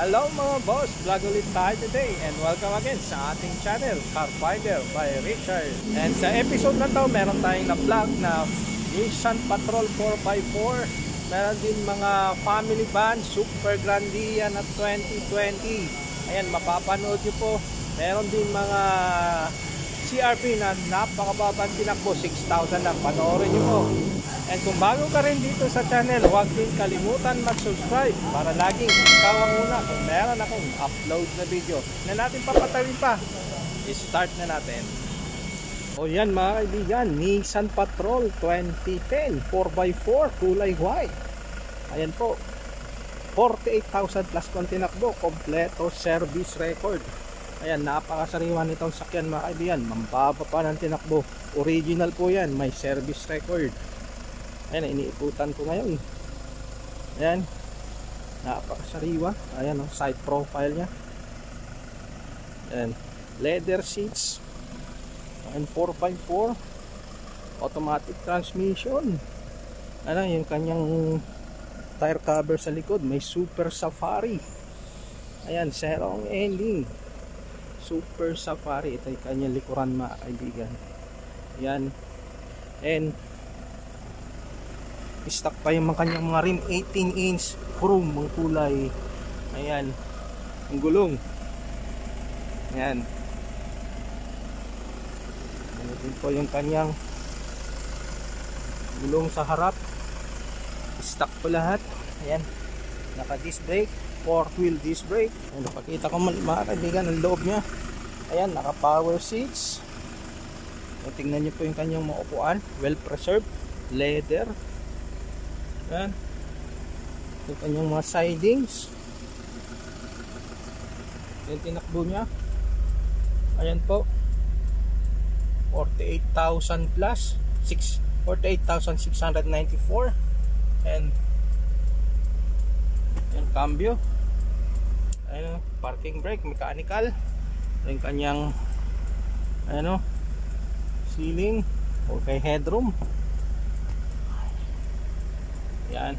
Hello mga boss, vlog ulit tayo today and welcome again sa ating channel, Car Finder by Richard. And sa episode na to, meron tayong na-vlog na Nissan Patrol 4x4. Meron din mga family van, Super Grandia na 2020. Ayan, mapapanood nyo po. Meron din mga CRP na napakababang tinakbo, 6,000 lang. Panoorin nyo po. And kung bago ka rin dito sa channel, huwag din kalimutan mag-subscribe para laging ikaw ang una kung meron akong upload na video na natin papatayin pa. I-start na natin. O yan mga kaibigan, Nissan Patrol 2010 4x4 kulay white. Ayan po. 48,000 plus pang tinakbo, kompleto service record. Ayan, napakasariwa nitong sakyan mga kaibigan. Mambaba pa ng tinakbo. Original po yan, may service record. Ayan, iniiputan ko ngayon. Ayan. Napakasariwa. Ayan, oh, side profile niya. Ayan. Leather seats. Ayan, 4x4. Automatic transmission. Ano, yung kanyang tire cover sa likod. May Super Safari. Ayan, serong ending. Super Safari. Ito yung kanyang likuran mga kaibigan. Ayan. And stock pa yung mga kanyang mga rim 18 inch chrome mga kulay. Ayan. Ang gulong. Ayan. Ano po yung kanyang gulong sa harap. Stock po lahat. Ayan. Naka disc brake 4 wheel disc brake ayan, napakita ko mga kaibigan ang loob nya ayan naka power seats ayan, tingnan nyo po yung kanyang mga upuan well preserved leather yan. Yung kanyang mga sidings. Yung tinakbo niya. Ayan po. 48,000 plus. 6 48,694 and yung cambio ayun parking brake mechanical yung kanyang ano ceiling okay headroom yan.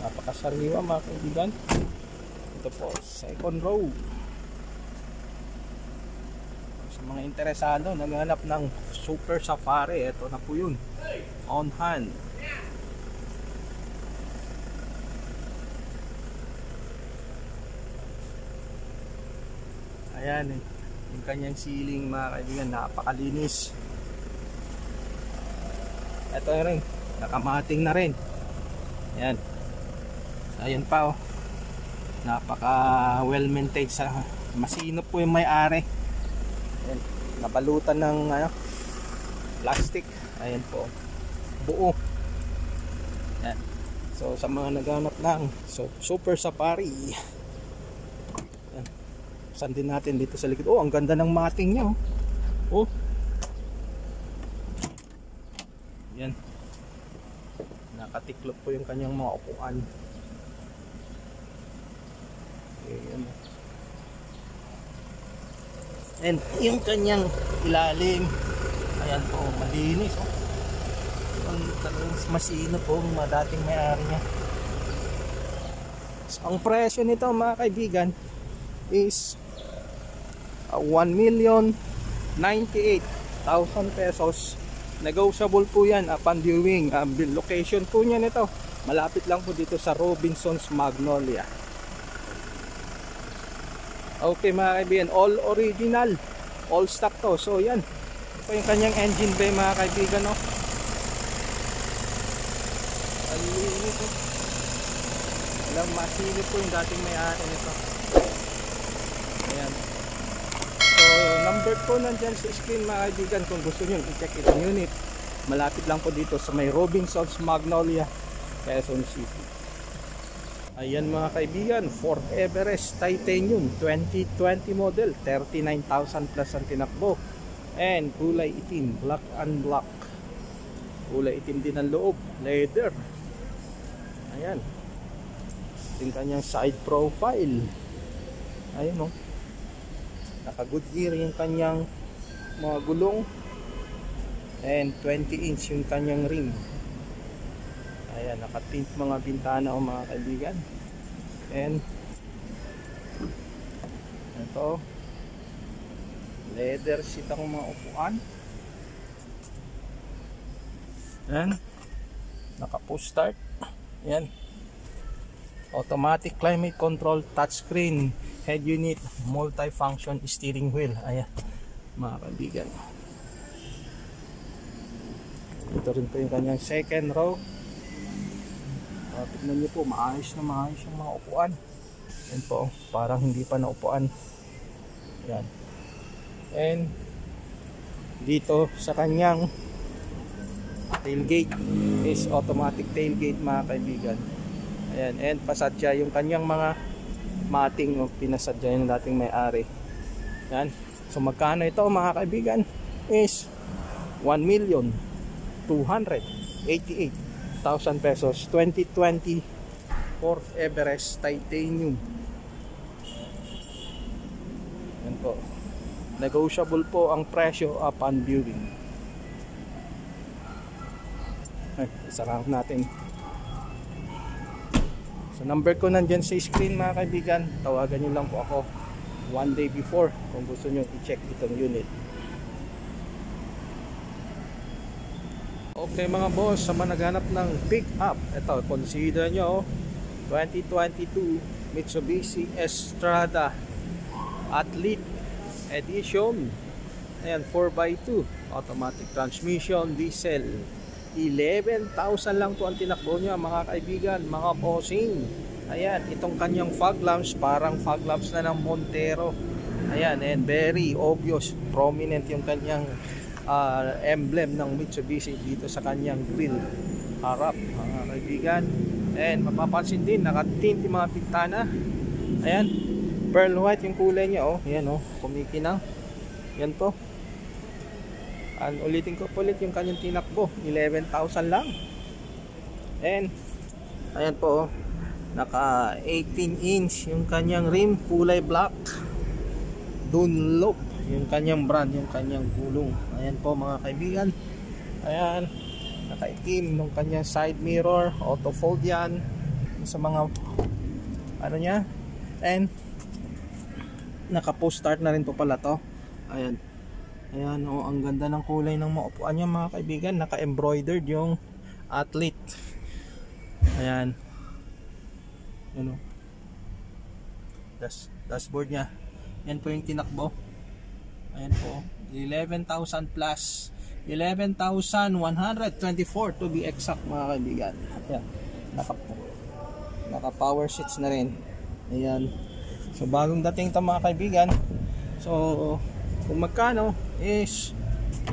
Napakasariwa mga kaibigan. Ito po, second row. Sa mga interesado, naghanap ng Super Safari, ito na po yun. On hand. Ayan eh. Yung kanyang ceiling mga kaibigan, napakalinis. Ito rin nakamating na rin. Yan ayun pa oh. Napaka well maintained sa masino po yung may ari yan nabalutan ng ano plastic. Ayan po. Buo. Yan so sa mga naghanap ng so, super safari saan din natin? Dito sa likod. Oh ang ganda ng mating niya oh, oh. Yan. Nakatiklop po yung kanyang mga upuan. Ayan. and yung kanyang ilalim. Ayan po malinis oh. ang talagang masino po ang dating may-ari niya. So, ang presyo nito mga kaibigan is 1 million 98,000 pesos. Negotiable po yan upon viewing um, location po niya nito. Malapit lang po dito sa Robinsons Magnolia. Okay mga kaibigan all original all stock to. So yan. Ito yung kanyang engine bay mga kaibigan no? Alinis oh alam masilip po yung dating may-ari nito. Ayan number po nandyan sa screen mga kaibigan kung gusto nyo i-check itong unit. Malapit lang po dito sa may Robinsons Magnolia Quezon City. Ayan mga kaibigan Ford Everest Titanium 2020 model 39,000 plus ang tinakbo. And kulay itim black and black. Kulay itim din ang loob leather. Ayan. Yung kanyang side profile. Ayun o oh naka good gear yung kanyang mga gulong and 20 inch yung kanyang rim Ayan, nakatint mga bintana o mga kaibigan. And ito leather seat akong mga upuan. Ayan. Naka push start. Ayan. Automatic climate control touchscreen head unit multi-function steering wheel. Ayan. Mga kaibigan. Ito rin po yung kanyang second row. Uh, tignan nyo po, maayos na maayos yung mga upuan. Yan po, parang hindi pa naupuan. Yan. And dito sa kanyang tailgate is automatic tailgate mga kaibigan. Ayan, and pasadya yung kanyang mga mating o pinasadya yung dating may-ari. Yan. So magkano ito mga kaibigan? Is 1 million 288,000 pesos 2020 Ford Everest Titanium. Yan po. Negotiable po ang presyo upon viewing. Ay, isarap natin so number ko nandyan sa screen mga kaibigan. Tawagan nyo lang po ako one day before kung gusto nyo i-check itong unit. Okay mga boss, sa managhanap ng pick up, ito, consider nyo 2022 Mitsubishi Estrada Athlete Edition. Ayan, 4x2 Automatic transmission, diesel 11,000 lang po ang tinakbo nyo mga kaibigan, mga bossing. Ayan, itong kanyang fog lamps Parang fog lamps na ng Montero. Ayan, and very obvious Prominent yung kanyang uh, emblem ng Mitsubishi dito sa kanyang grill harap mga kaibigan. And mapapansin din nakatint yung mga pintana ayan pearl white yung kulay niya oh. Ayan oh kumikinang. Yan po and ulitin ko ulit yung kanyang tinakbo 11,000 lang and ayan po naka 18 inch yung kanyang rim kulay black Dunlop yung kanyang brand, yung kanyang gulong. Ayan po mga kaibigan. Ayan, nakaitim ng kanyang side mirror, auto fold yan. Sa mga ano niya. And naka-post start na rin po pala to. Ayan. Ayan, oh, ang ganda ng kulay ng maupuan niya mga kaibigan. Naka-embroidered yung athlete. Ayan. Ano? Das dashboard niya. Yan po yung tinakbo. Ayan po. 11,000 plus. 11,124 to be exact mga kaibigan. Ayan. Naka, naka power seats na rin. Ayan. So bagong dating ito mga kaibigan. So kung magkano is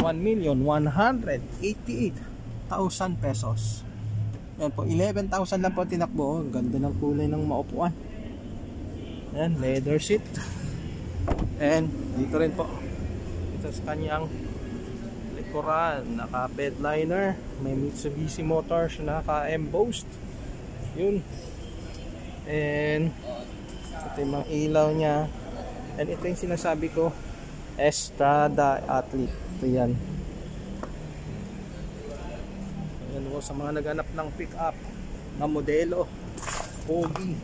1,188,000 pesos. Ayan po. 11,000 lang po tinakbo. Ang ganda ng kulay ng maupuan. Ayan. Leather seat. And dito rin po dito sa kanyang likuran naka bedliner may Mitsubishi Motors naka embossed yun and ito yung mga ilaw niya and ito yung sinasabi ko Estrada Athlete. Ito yan yan po sa mga naghanap ng pick up na modelo Pogi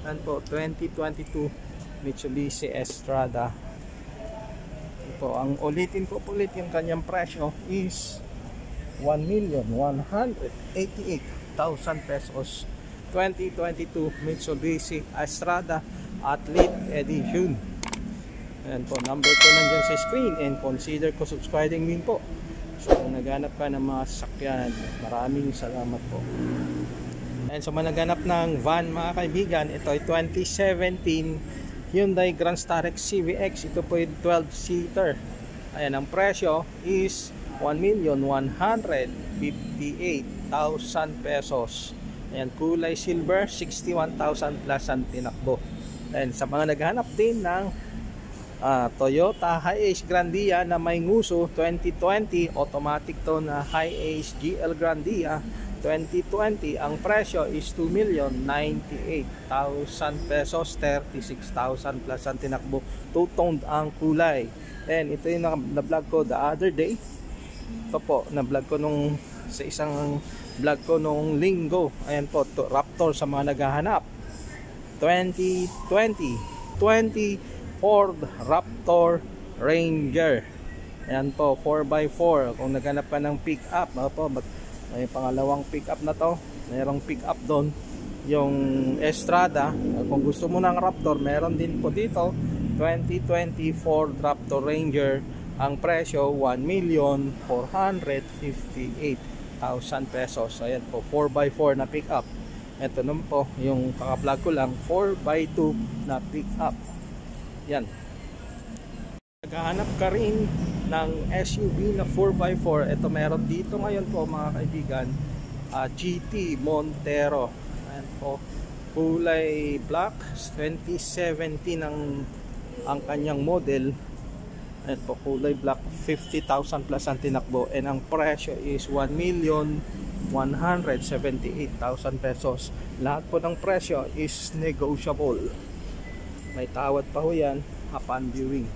yan po 2022 Mitsubishi Estrada. Po ang ulitin ko ulit yung kanyang presyo is 1,188,000 pesos. 2022 Mitsubishi Estrada Athlete Edition Ayan po, number ko nandyan sa screen and consider ko subscribing din po. So kung naghanap ka ng mga sakyan maraming salamat po. And so managanap ng van mga kaibigan ito ay 2017 Hyundai Grand Starex CVX ito po yung 12 seater ayan ang presyo is 1,158,000 pesos. Ayan kulay silver 61,000 plus ang tinakbo. And sa mga naghanap din ng uh, Toyota Hiace Grandia na may nguso 2020 automatic to na Hiace GL Grandia 2020 ang presyo is 2,098,000 pesos 36,000 plus ang tinakbo two-toned ang kulay and ito yung na-vlog ko the other day ito po na-vlog ko nung sa isang vlog ko noong linggo. Ayan po, to, Raptor sa mga naghahanap. 2020 20 Ford Raptor Ranger. Ayan po, 4x4. Kung naghanap ka ng pick up, po, may pangalawang pick up na to. Mayroong pick up doon. Yung Estrada, kung gusto mo ng Raptor, meron din po dito 2020 Ford Raptor Ranger ang presyo 1,458,000 pesos ayan po 4x4 na pick up ito naman po yung kaka-vlog ko lang 4x2 na pick up yan. Naghahanap ka rin ng SUV na 4x4 ito meron dito ngayon po mga kaibigan uh, GT Montero. Ayan po. Kulay black 2017 ang ang kanyang model. At po kulay black 50,000 plus ang tinakbo. And ang presyo is 1,178,000 pesos. Lahat po ng presyo is negotiable may tawad pa ho yan upon viewing.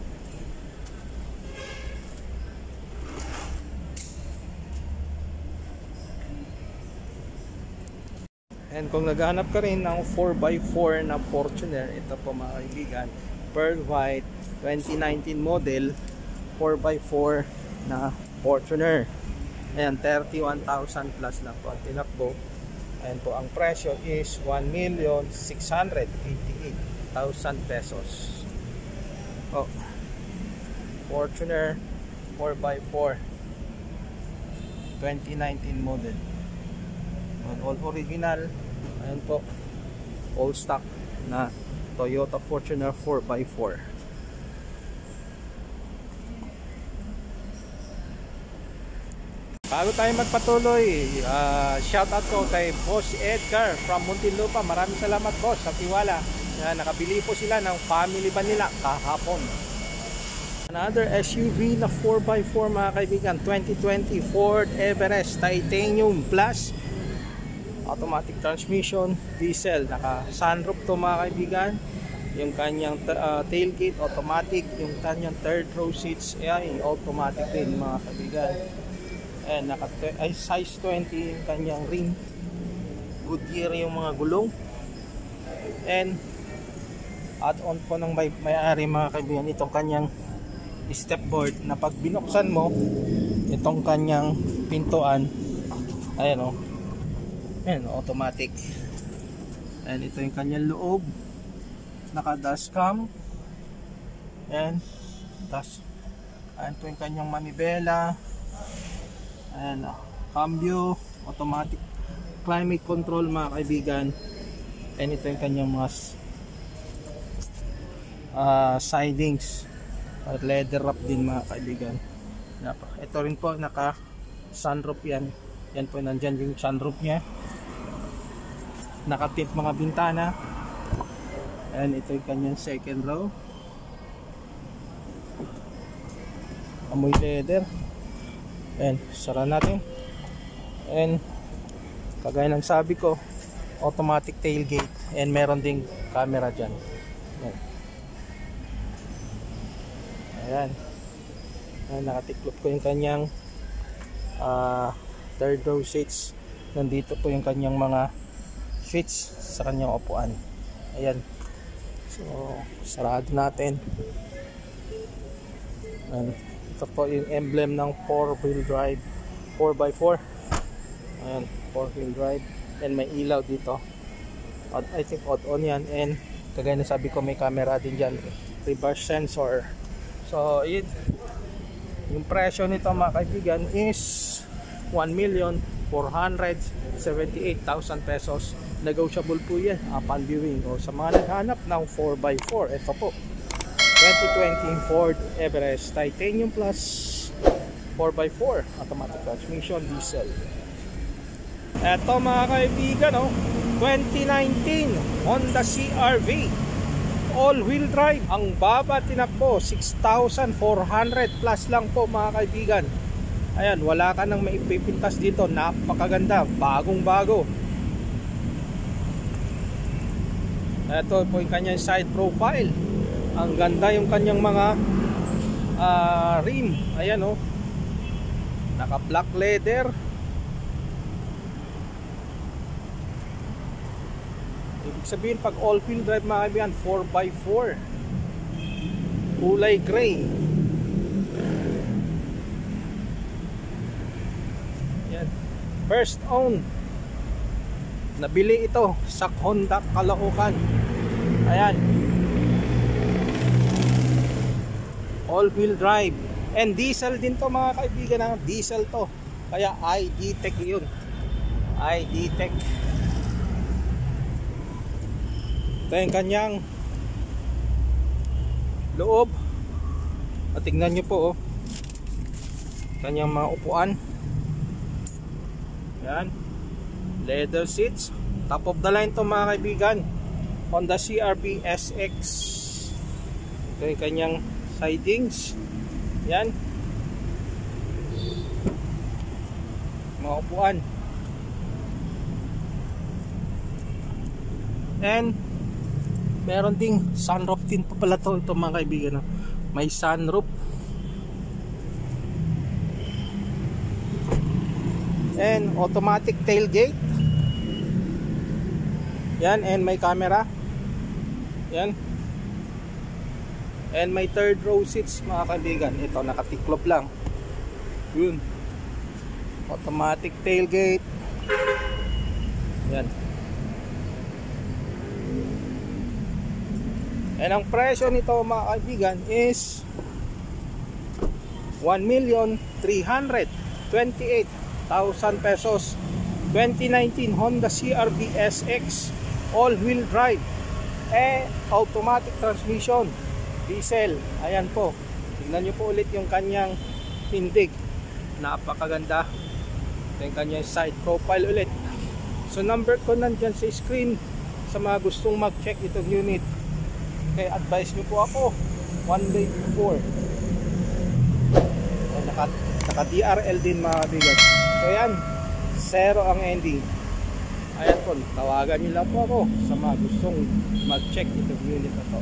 And kung naghahanap ka rin ng 4x4 na Fortuner, ito po mga kaibigan, Pearl White 2019 model 4x4 na Fortuner. Ayan 31,000 plus lang po ang tinakbo. Ayan po ang presyo is 1,688,000 pesos. Oh. Fortuner 4x4 2019 model. All original. Ayan po. All stock na Toyota Fortuner 4x4 Bago tayo magpatuloy, uh, shout out ko kay Boss Edgar from Muntinlupa. Maraming salamat boss. Sa tiwala. Uh, nakabili po sila ng family van nila kahapon. Another SUV na 4x4 mga kaibigan, 2020 Ford Everest Titanium Plus. Automatic transmission, diesel, naka sunroof to mga kaibigan. Yung kanyang uh, tailgate automatic, yung kanyang third row seats ay automatic din mga kaibigan. And naka ay size 20 yung kanyang rim Goodyear yung mga gulong. And add-on po ng may, may-ari mga kaibigan itong kanyang stepboard na pag binuksan mo itong kanyang pintuan ayan o oh, Ayan, automatic. And ito yung kanyang loob. Naka dashcam. Ayan. Das. Ayan po yung kanyang manibela. Ayan, oh. cambio, automatic climate control mga kaibigan. And ito yung kanyang mga uh, sidings. At leather wrap din mga kaibigan. Ito rin po naka sunroof yan. Yan po nandyan yung sunroof niya nakatip mga bintana and ito yung kanyang second row amoy leather and sara natin and kagaya ng sabi ko automatic tailgate and meron ding camera dyan ayan, ayan nakatiklop ko yung kanyang uh, third row seats. Nandito po yung kanyang mga switch sa kanyang upuan. Ayan. So sarado natin. And ito po yung emblem ng 4 wheel drive. 4x4 ayan 4 wheel drive. And may ilaw dito. I think odd on yan. And kagaya na sabi ko may camera din dyan. Reverse sensor so yun. Yung presyo nito mga kaibigan is 1,478,000 pesos. Negotiable po yan upon viewing. O sa mga naghanap ng 4x4 ito po. 2020 Ford Everest Titanium Plus 4x4 automatic transmission diesel. Ito mga kaibigan oh, 2019 Honda CRV all wheel drive. Ang baba tinakbo 6,400 plus lang po mga kaibigan. Ayan wala ka nang maipipintas dito. Napakaganda bagong bago. Ito po yung kanyang side profile. Ang ganda yung kanyang mga uh, rim. Ayan o oh. naka black leather sabihin pag all-wheel drive mga kaibigan, 4x4. Kulay gray. Yan. First own. Nabili ito sa Honda Caloocan. Ayan. All-wheel drive. And diesel din to mga kaibigan na diesel to. Kaya ID-Tech yun. ID-Tech. Ito yung kanyang loob. At tingnan nyo po oh. Kanyang mga upuan. Yan. Leather seats. Top of the line to mga kaibigan. Honda CRV SX. Ito yung kanyang sidings. Yan. Mga upuan. And meron ding sunroof din pa pala to ito mga kaibigan. no? May sunroof. And automatic tailgate. Yan and may camera. Yan. And may third row seats mga kaibigan. Ito nakatiklop lang. Yun. Automatic tailgate. Yan. And ang presyo nito mga kaibigan is 1,328,000 pesos. 2019 Honda CRV SX all-wheel drive eh automatic transmission diesel. Ayan po. Tignan nyo po ulit yung kanyang tindig. Napakaganda. Ito yung kanyang side profile ulit. So number ko nandyan sa screen. Sa mga gustong mag check itong unit kaya advise nyo po ako one day before. So, naka, naka DRL din mga kabigan so yan zero ang ending. Ayan po tawagan nyo lang po ako sa mga gustong mag check itong unit na to.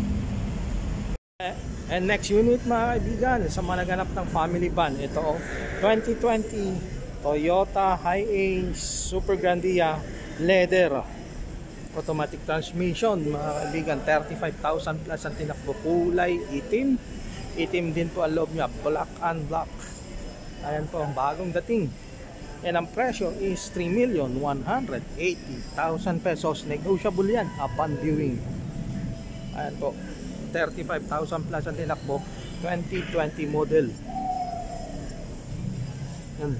And next unit mga kaibigan sa mga naganap ng family van ito oh, 2020 Toyota Hi-Ace Super Grandia leather automatic transmission mga kaibigan. 35,000 plus ang tinakbo. Kulay itim. Itim din po ang loob niya. Black and black. Ayan po ang bagong dating. And ang presyo is 3,180,000 pesos. Negotiable yan upon viewing. Ayan po. 35,000 plus ang tinakbo. 2020 model. Yan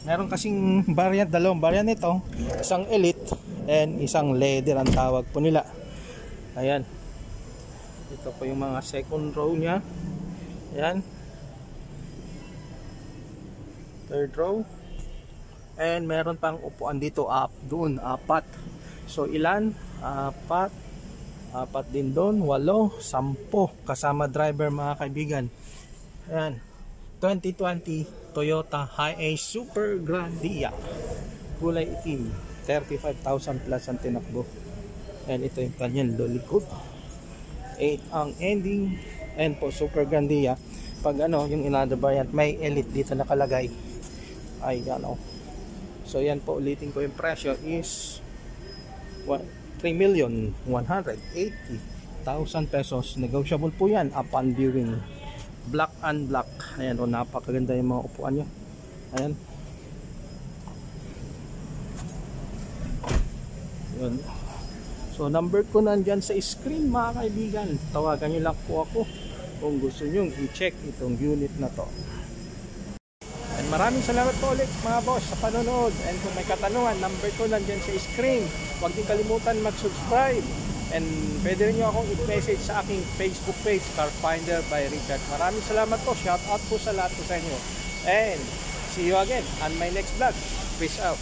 meron kasing variant dalawang variant nito. Isang elite and isang leather ang tawag po nila. Ayan. Ito po yung mga second row nya ayan. Third row. And meron pang upuan dito. Up doon. Apat. So ilan? Apat. Apat din doon. Walo. Sampo. Kasama driver mga kaibigan. Ayan. 2020 Toyota Hi-Ace Super Grandia. Kulay itim 35,000 plus ang tinakbo. And ito yung kanyang lolikot 8 ang ending. And po Super Grandia pag ano yung another variant may elite dito nakalagay. Ay ano. So yan po ulitin ko yung presyo is 3,180,000 pesos. Negotiable po yan upon viewing. Black and black. Ayan o napakaganda yung mga upuan nyo. Ayan yun. So number ko nandyan sa screen mga kaibigan. Tawagan nyo lang po ako kung gusto nyo i-check itong unit na to. And maraming salamat po ulit mga boss sa panonood. And kung may katanungan number ko nandyan sa screen. Huwag din kalimutan mag-subscribe. And pwede rin nyo akong i-message sa aking Facebook page Car Finder by Richard. Maraming salamat po. Shout out po sa lahat po sa inyo. And see you again on my next vlog. Peace out